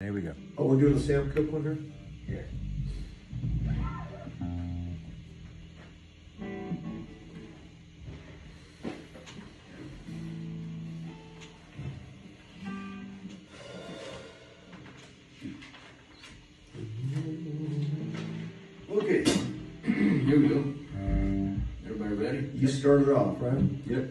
There we go. Oh, we're doing the Sam Cooke one here? Yeah. Okay, here we go. Uh, Everybody ready? You started off, right? Yep.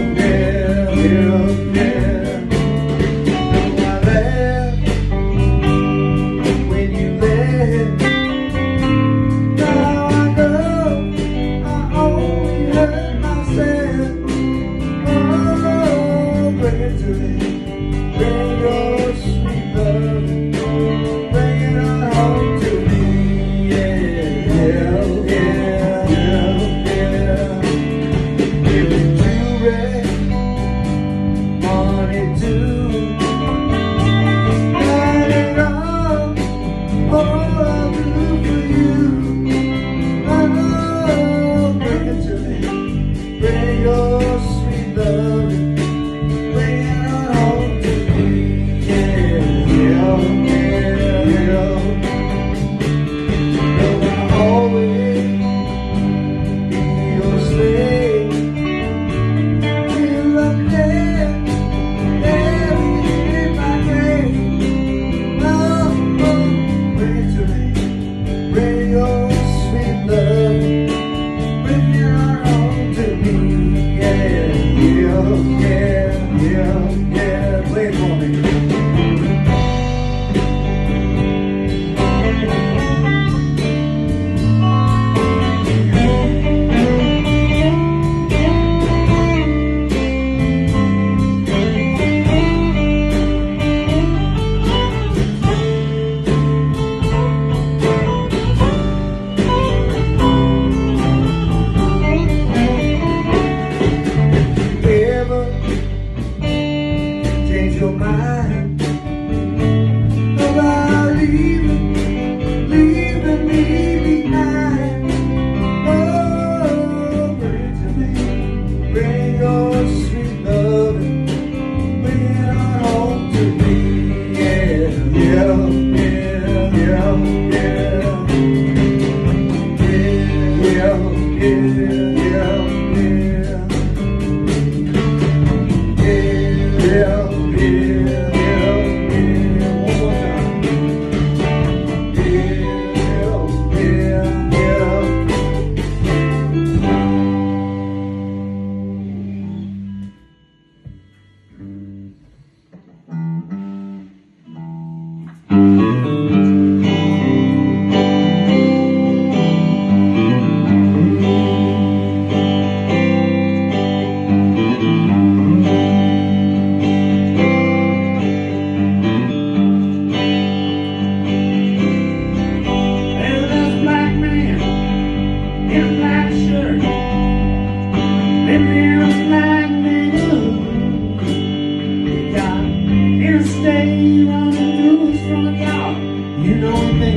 Clayton. love.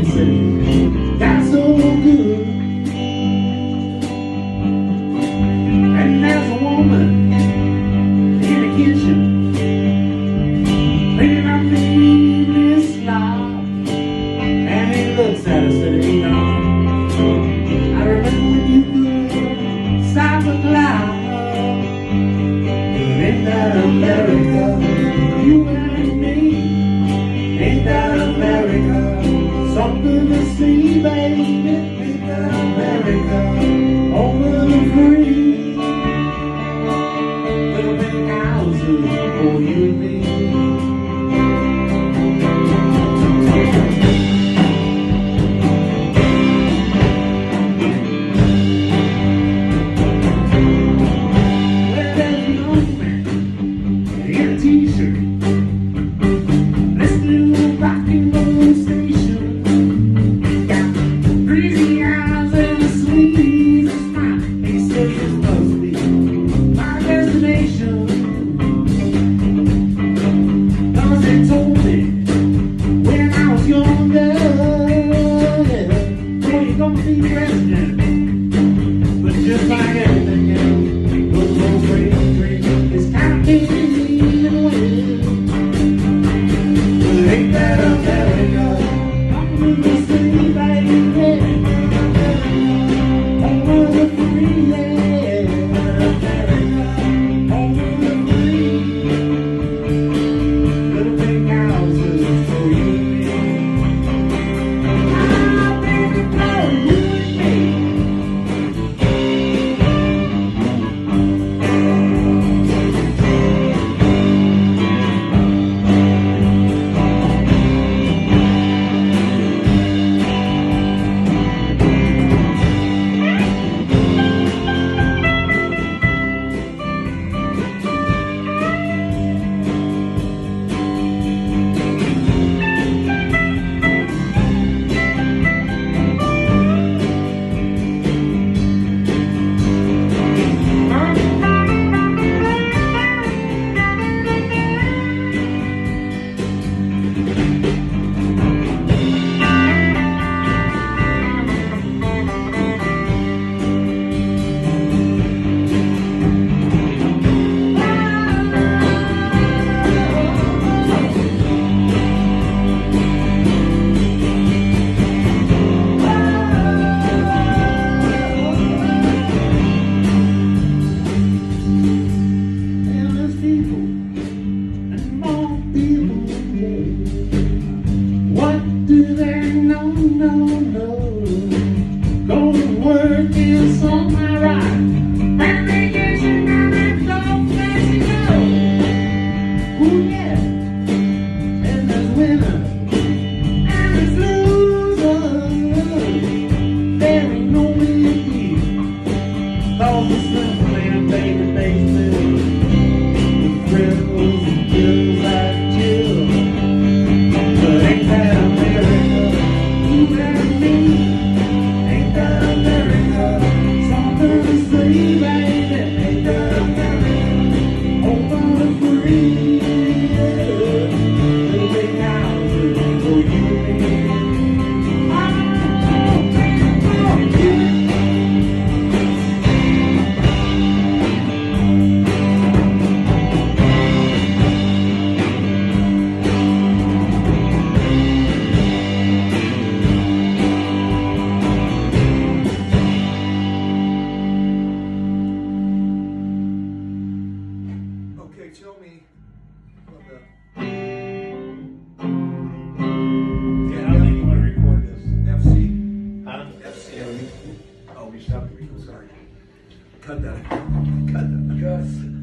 dancing. Dancing. cut that. Cut that. Cut.